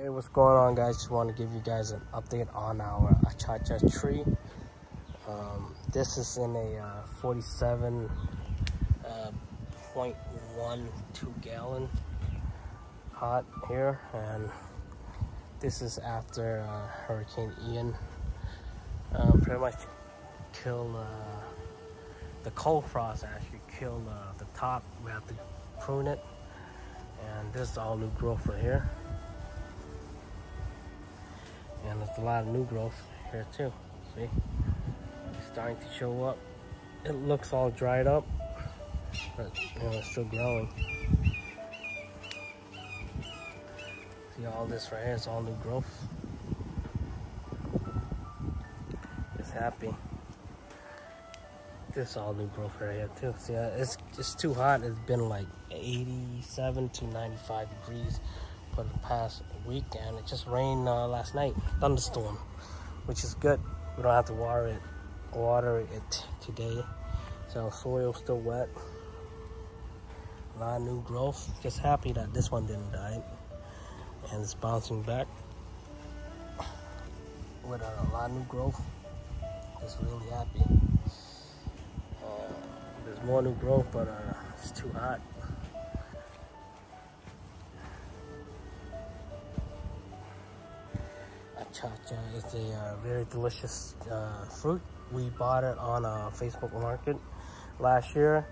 Hey, what's going on, guys? Just want to give you guys an update on our achacha tree. Um, this is in a uh, 47.12 uh, gallon pot here, and this is after uh, Hurricane Ian um, pretty much killed uh, the cold frost. Actually killed uh, the top. We have to prune it, and this is all new growth right here and there's a lot of new growth here too. See, it's starting to show up. It looks all dried up, but you know it's still growing. See all this right here? It's all new growth. It's happy. This all new growth right here too. See, uh, it's it's too hot. It's been like 87 to 95 degrees for the past week and it just rained uh, last night. Thunderstorm which is good. We don't have to water it water it today. So soil still wet. A lot of new growth. Just happy that this one didn't die. And it's bouncing back with a lot of new growth. Just really happy. Uh, there's more new growth but uh, it's too hot Chacha is a uh, very delicious uh, fruit. We bought it on a Facebook market last year.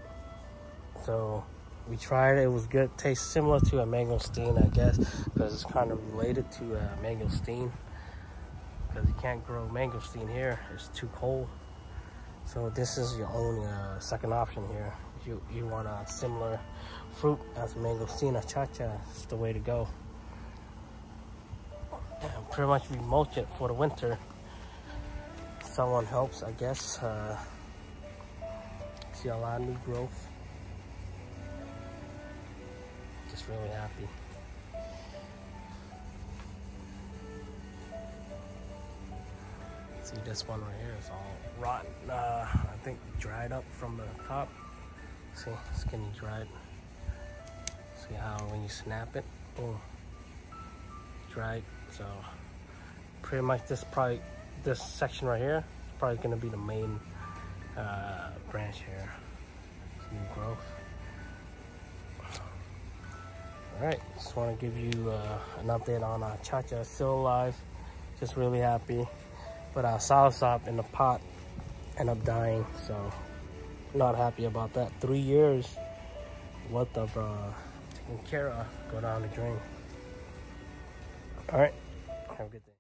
So we tried it. It was good. Tastes similar to a mangosteen, I guess, because it's kind of related to a mangosteen. Because you can't grow mangosteen here. It's too cold. So this is your only uh, second option here. If you, you want a similar fruit as mangosteen, achacha is the way to go pretty much we mulch it for the winter. Someone helps, I guess. Uh, see a lot of new growth. Just really happy. See this one right here is all rotten. Uh, I think dried up from the top. See, getting dried. See how when you snap it, boom, dried. So pretty much this probably this section right here is probably going to be the main uh, branch here. New growth. All right just want to give you uh, an update on uh, Chacha still alive. Just really happy. But our soursop in the pot ended up dying so not happy about that. Three years worth of uh, taking care of go down the drain. All right have a good day